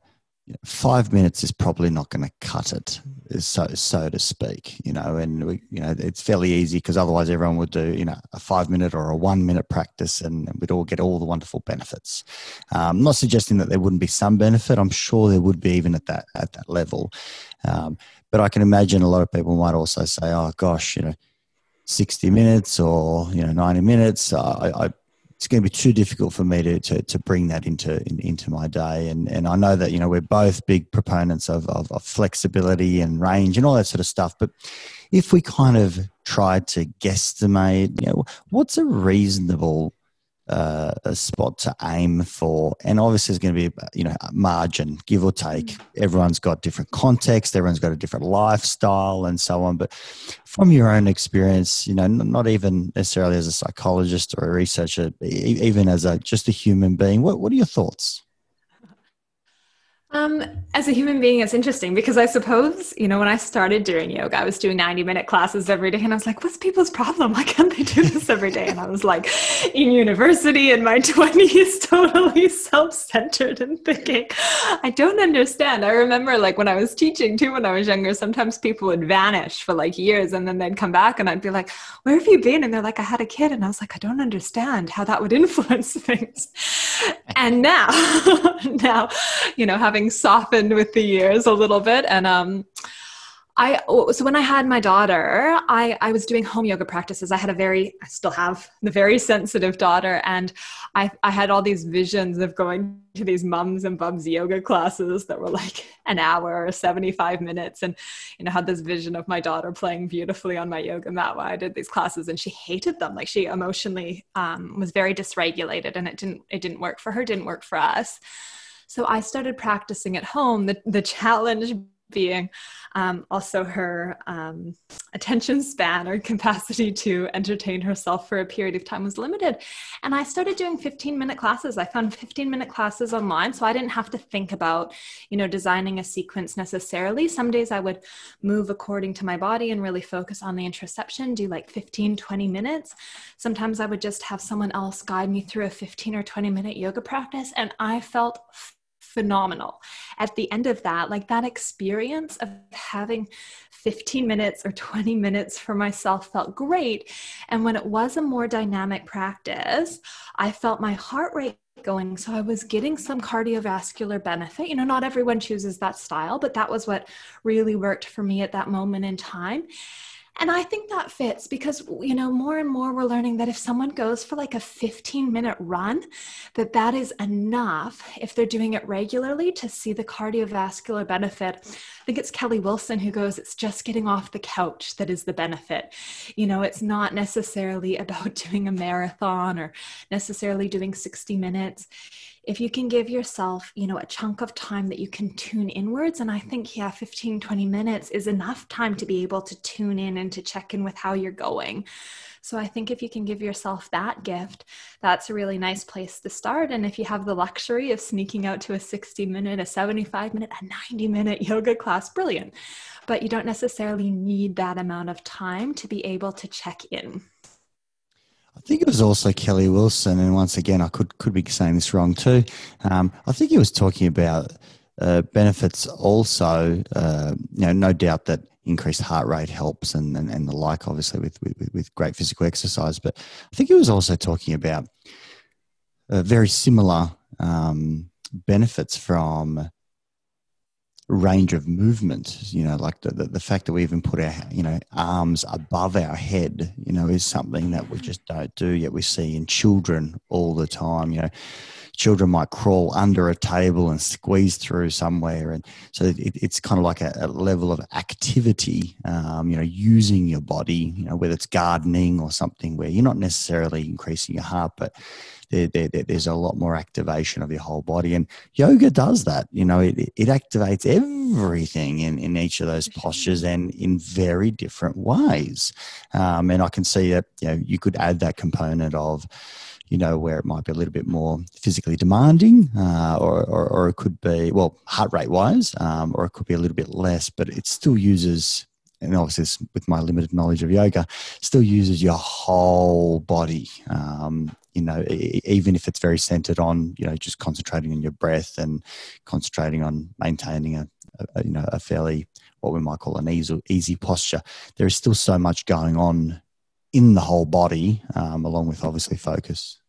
you know, five minutes is probably not going to cut it, so so to speak. You know, and we, you know it's fairly easy because otherwise everyone would do you know a five minute or a one minute practice, and we'd all get all the wonderful benefits. Um, I'm not suggesting that there wouldn't be some benefit. I'm sure there would be even at that at that level. Um, but I can imagine a lot of people might also say, "Oh gosh, you know." 60 minutes or you know 90 minutes I, I it's going to be too difficult for me to, to, to bring that into in, into my day. And and I know that you know we're both big proponents of, of, of flexibility and range and all that sort of stuff. But if we kind of tried to guesstimate, you know, what's a reasonable uh, a spot to aim for. And obviously, there's going to be you know margin, give or take. Everyone's got different context, everyone's got a different lifestyle, and so on. But from your own experience, you know, not even necessarily as a psychologist or a researcher, even as a just a human being, what what are your thoughts? Um, as a human being, it's interesting because I suppose, you know, when I started doing yoga, I was doing 90 minute classes every day. And I was like, what's people's problem? Why can't they do this every day? And I was like, in university in my 20s, totally self centered and thinking, I don't understand. I remember, like, when I was teaching too, when I was younger, sometimes people would vanish for like years and then they'd come back and I'd be like, where have you been? And they're like, I had a kid. And I was like, I don't understand how that would influence things. And now, now, you know, having having softened with the years a little bit. And um I so when I had my daughter, I I was doing home yoga practices. I had a very I still have the very sensitive daughter. And I I had all these visions of going to these mums and bubs yoga classes that were like an hour or 75 minutes and you know had this vision of my daughter playing beautifully on my yoga mat while I did these classes. And she hated them. Like she emotionally um, was very dysregulated and it didn't it didn't work for her didn't work for us so I started practicing at home. The, the challenge being. Um, also, her um, attention span or capacity to entertain herself for a period of time was limited. And I started doing 15 minute classes. I found 15 minute classes online, so I didn't have to think about, you know, designing a sequence necessarily. Some days I would move according to my body and really focus on the interoception, do like 15, 20 minutes. Sometimes I would just have someone else guide me through a 15 or 20 minute yoga practice, and I felt phenomenal. At the end of that, like that experience of having 15 minutes or 20 minutes for myself felt great. And when it was a more dynamic practice, I felt my heart rate going. So I was getting some cardiovascular benefit. You know, not everyone chooses that style, but that was what really worked for me at that moment in time. And I think that fits because, you know, more and more we're learning that if someone goes for like a 15 minute run, that that is enough if they're doing it regularly to see the cardiovascular benefit. Think it's Kelly Wilson who goes, it's just getting off the couch that is the benefit. You know, it's not necessarily about doing a marathon or necessarily doing 60 minutes if you can give yourself you know a chunk of time that you can tune inwards and i think yeah 15 20 minutes is enough time to be able to tune in and to check in with how you're going so i think if you can give yourself that gift that's a really nice place to start. And if you have the luxury of sneaking out to a 60 minute a 75 minute a 90 minute yoga class brilliant. But you don't necessarily need that amount of time to be able to check in. I think it was also Kelly Wilson, and once again, I could could be saying this wrong too. Um, I think he was talking about uh, benefits also. Uh, you know, no doubt that increased heart rate helps, and and, and the like, obviously with, with with great physical exercise. But I think he was also talking about uh, very similar um, benefits from range of movement you know like the, the, the, fact that we even put our you know arms above our head you know is something that we just don't do yet we see in children all the time you know children might crawl under a table and squeeze through somewhere and so it, it's kind of like a, a level of activity um, you know using your body you know whether it's gardening or something where you're not necessarily increasing your heart but there, there, there's a lot more activation of your whole body. And yoga does that. You know, it, it activates everything in, in each of those postures and in very different ways. Um, and I can see that, you know, you could add that component of, you know, where it might be a little bit more physically demanding, uh, or, or, or, it could be, well, heart rate wise, um, or it could be a little bit less, but it still uses, and obviously with my limited knowledge of yoga, still uses your whole body. Um, you know, even if it's very centered on, you know, just concentrating on your breath and concentrating on maintaining a, a you know, a fairly, what we might call an easy, easy posture, there is still so much going on in the whole body, um, along with obviously focus.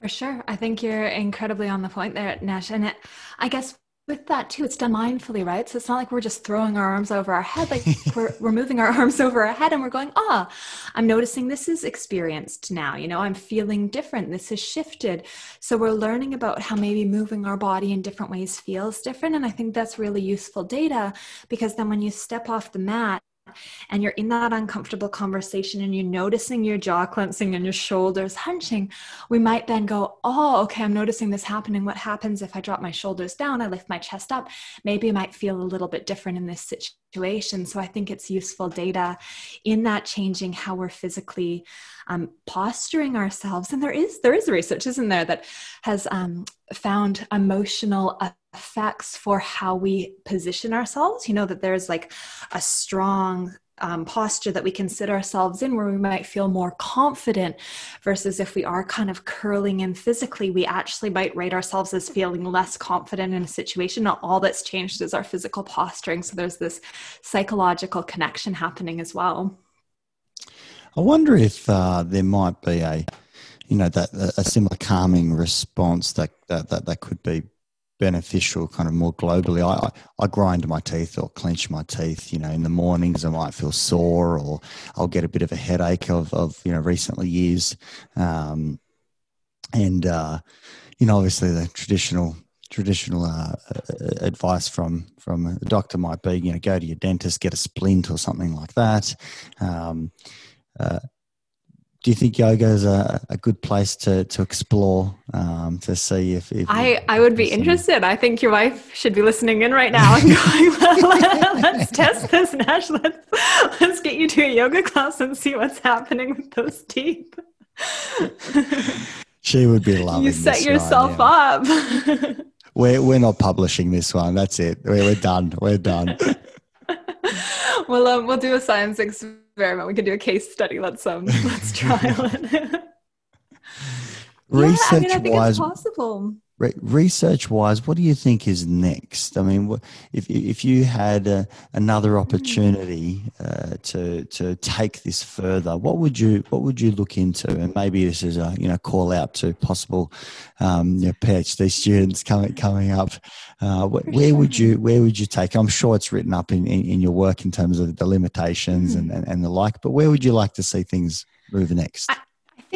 For sure. I think you're incredibly on the point there, Nesh. And it, I guess with that too it's done mindfully right? So it's not like we're just throwing our arms over our head like we're, we're moving our arms over our head and we're going ah i'm noticing this is experienced now. You know i'm feeling different. This has shifted. So we're learning about how maybe moving our body in different ways feels different. And i think that's really useful data because then when you step off the mat and you're in that uncomfortable conversation and you're noticing your jaw clenching and your shoulders hunching, we might then go, Oh, okay, I'm noticing this happening. What happens if I drop my shoulders down? I lift my chest up. Maybe I might feel a little bit different in this situation. So I think it's useful data in that changing how we're physically um, posturing ourselves. And there is there is research, isn't there, that has um, found emotional effects for how we position ourselves. You know, that there's like a strong um, posture that we can sit ourselves in where we might feel more confident versus if we are kind of curling in physically we actually might rate ourselves as feeling less confident in a situation. Not all that's changed is our physical posturing. So there's this psychological connection happening as well. I wonder if uh, there might be a you know that a similar calming response that that that, that could be beneficial kind of more globally. I, I grind my teeth or clench my teeth, you know, in the mornings I might feel sore or I'll get a bit of a headache of, of you know, recently years. Um, and, uh, you know, obviously the traditional traditional uh, advice from from a doctor might be you know go to your dentist get a splint or something like that um, uh, do you think yoga is a, a good place to, to explore um, to see if, if I, I would be interested. I think your wife should be listening in right now and going well, let's test this Nesh. Let's, let's get you to a yoga class and see what's happening with those teeth. She would be loving you set yourself right up. We're, we're not publishing this one. That's it. We're, we're done. We're done. Well um, we'll do a science experiment experiment. We could do a case study. Let's um let's trial it. Research yeah, I mean, I think wise, it's possible. Re- research wise, what do you think is next? I mean, if if you had a, another opportunity uh, to to take this further, what would you what would you look into? And maybe this is a you know call out to possible um, you know, PhD students coming coming up. Uh, where, where would you where would you take? I'm sure it's written up in, in, in your work in terms of the limitations mm-hmm. and, and, and the like. But where would you like to see things move next? I,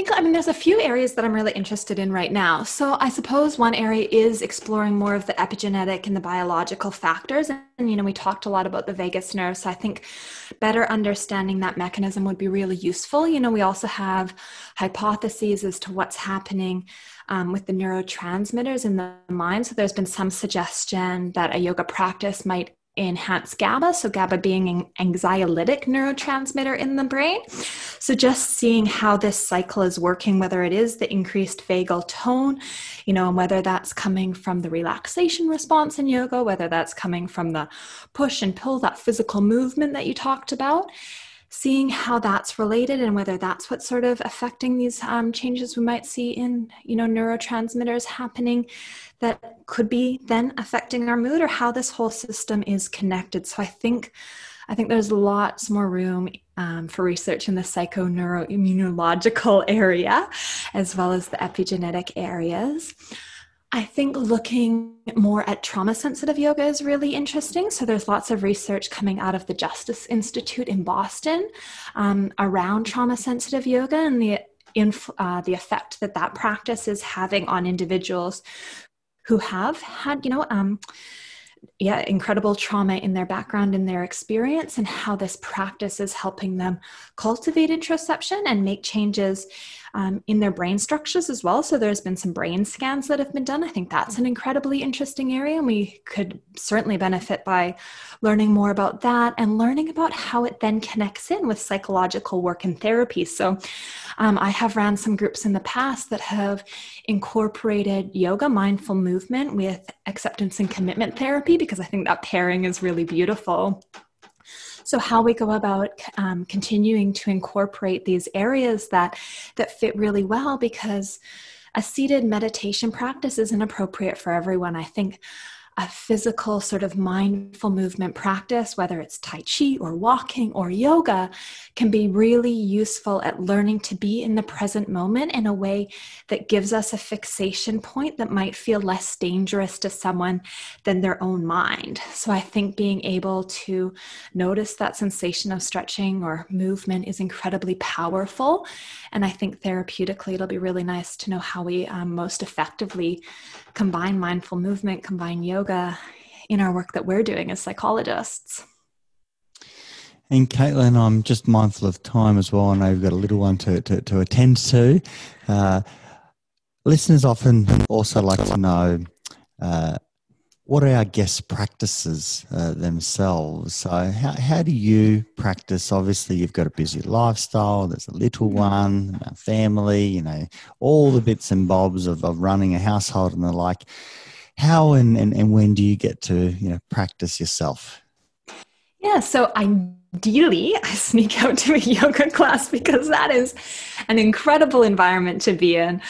think, I mean, there's a few areas that I'm really interested in right now. So I suppose one area is exploring more of the epigenetic and the biological factors. And, you know, we talked a lot about the vagus nerve. So I think better understanding that mechanism would be really useful. You know, we also have hypotheses as to what's happening um, with the neurotransmitters in the mind. So there's been some suggestion that a yoga practice might enhance GABA, so GABA being an anxiolytic neurotransmitter in the brain. So just seeing how this cycle is working, whether it is the increased vagal tone, you know, and whether that's coming from the relaxation response in yoga, whether that's coming from the push and pull, that physical movement that you talked about seeing how that's related and whether that's what's sort of affecting these um, changes we might see in you know neurotransmitters happening that could be then affecting our mood or how this whole system is connected so i think i think there's lots more room um, for research in the psychoneuroimmunological area as well as the epigenetic areas I think looking more at trauma sensitive yoga is really interesting. So, there's lots of research coming out of the Justice Institute in Boston um, around trauma sensitive yoga and the, inf- uh, the effect that that practice is having on individuals who have had, you know, um, yeah, incredible trauma in their background, in their experience, and how this practice is helping them cultivate introspection and make changes um, in their brain structures as well. So there's been some brain scans that have been done. I think that's an incredibly interesting area, and we could certainly benefit by learning more about that and learning about how it then connects in with psychological work and therapy. So um, I have ran some groups in the past that have incorporated yoga, mindful movement with acceptance and commitment therapy because I think that pairing is really beautiful. So, how we go about um, continuing to incorporate these areas that that fit really well, because a seated meditation practice isn't appropriate for everyone. I think a physical sort of mindful movement practice, whether it's Tai Chi or walking or yoga, can be really useful at learning to be in the present moment in a way that gives us a fixation point that might feel less dangerous to someone than their own mind. So I think being able to notice that sensation of stretching or movement is incredibly powerful. And I think therapeutically, it'll be really nice to know how we um, most effectively combine mindful movement, combine yoga in our work that we're doing as psychologists. And Kaitlin, I'm just mindful of time as well. I know you've got a little one to, to, to attend to. Uh, listeners often also like to know uh, what are our guest practices uh, themselves? So, how, how do you practice? Obviously, you've got a busy lifestyle, there's a little one, a family, you know, all the bits and bobs of, of running a household and the like. How and, and, and when do you get to you know practice yourself? Yeah, so ideally, I sneak out to a yoga class because that is an incredible environment to be in.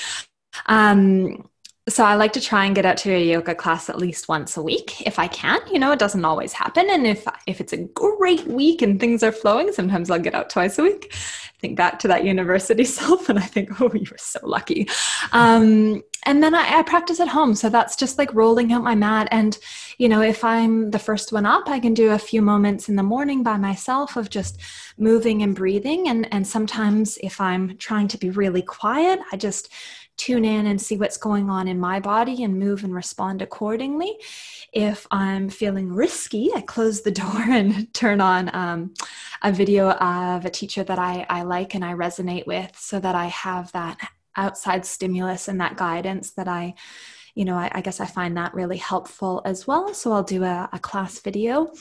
Um, so I like to try and get out to a yoga class at least once a week if I can. You know, it doesn't always happen, and if if it's a great week and things are flowing, sometimes I'll get out twice a week. think back to that university self, and I think, oh, you were so lucky. Um, and then I, I, practice at home. So that's just like rolling out my mat. And, you know, if I'm the first one up, I can do a few moments in the morning by myself of just moving and breathing. And, and sometimes if I'm trying to be really quiet, I just tune in and see what's going on in my body and move and respond accordingly. If I'm feeling risky, I close the door and turn on um, a video of a teacher that I, I like and I resonate with so that I have that outside stimulus and that guidance that I, you know, I, I guess I find that really helpful as well. So I'll do a, a class video.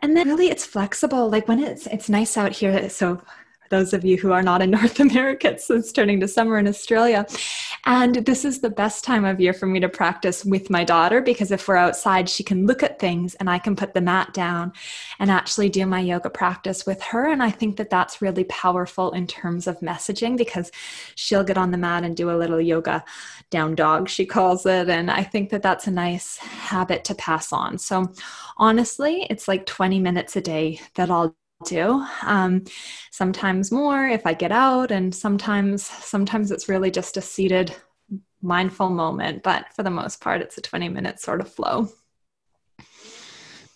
And then really it's flexible. Like when it's it's nice out here. So those of you who are not in North America, it's, it's turning to summer in Australia. And this is the best time of year for me to practice with my daughter because if we're outside, she can look at things and I can put the mat down and actually do my yoga practice with her. And I think that that's really powerful in terms of messaging because she'll get on the mat and do a little yoga down dog, she calls it. And I think that that's a nice habit to pass on. So honestly, it's like 20 minutes a day that I'll do um, sometimes more if i get out and sometimes sometimes it's really just a seated mindful moment but for the most part it's a 20 minute sort of flow.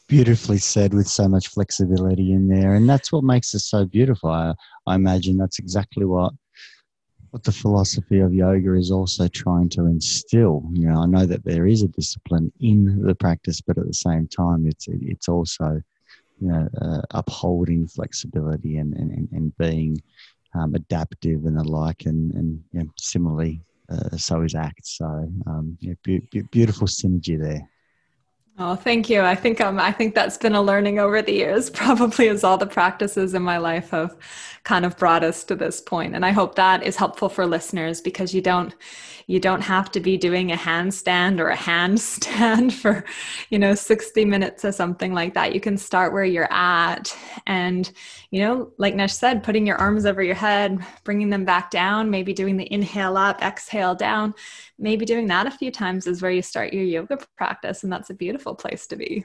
Beautifully said with so much flexibility in there and that's what makes it so beautiful. I, I imagine that's exactly what what the philosophy of yoga is also trying to instill. You know i know that there is a discipline in the practice but at the same time it's it's also you know, uh, upholding flexibility and, and, and being um, adaptive and the like, and, and you know, similarly, uh, so is ACT. So, um, yeah, be- be- beautiful synergy there. Oh, thank you. I think um, I think that's been a learning over the years, probably as all the practices in my life have kind of brought us to this point. And I hope that is helpful for listeners because you don't you don't have to be doing a handstand or a handstand for, you know, 60 minutes or something like that. You can start where you're at and, you know, like Nesh said, putting your arms over your head, bringing them back down, maybe doing the inhale up, exhale down, maybe doing that a few times is where you start your yoga practice. And that's a beautiful place to be.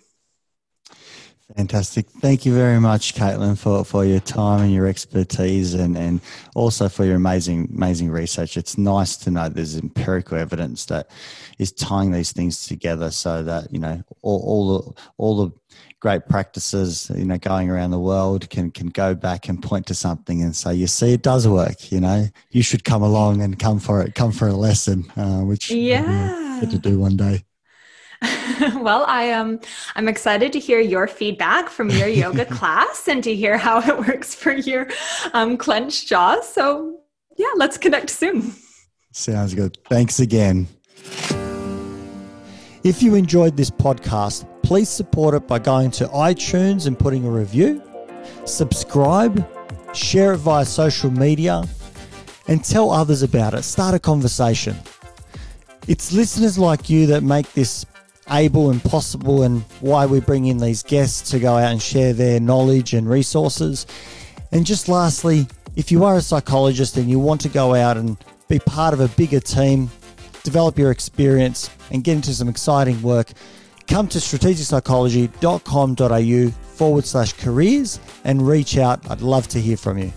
Fantastic. Thank you very much, Kaitlin, for, for your time and your expertise and, and also for your amazing, amazing research. It's nice to know there's empirical evidence that is tying these things together so that, you know, all, all the, all the great practices, you know, going around the world can, can go back and point to something and say, you see, it does work, you know, you should come along and come for it, come for a lesson, uh, which yeah. get to do one day. well, I am um, I'm excited to hear your feedback from your yoga class and to hear how it works for your um, clenched jaw. So, yeah, let's connect soon. Sounds good. Thanks again. If you enjoyed this podcast, please support it by going to iTunes and putting a review, subscribe, share it via social media, and tell others about it. Start a conversation. It's listeners like you that make this able and possible and why we bring in these guests to go out and share their knowledge and resources. And just lastly, if you are a psychologist and you want to go out and be part of a bigger team, develop your experience, and get into some exciting work, come to strategicpsychology.com.au forward slash careers and reach out. I'd love to hear from you.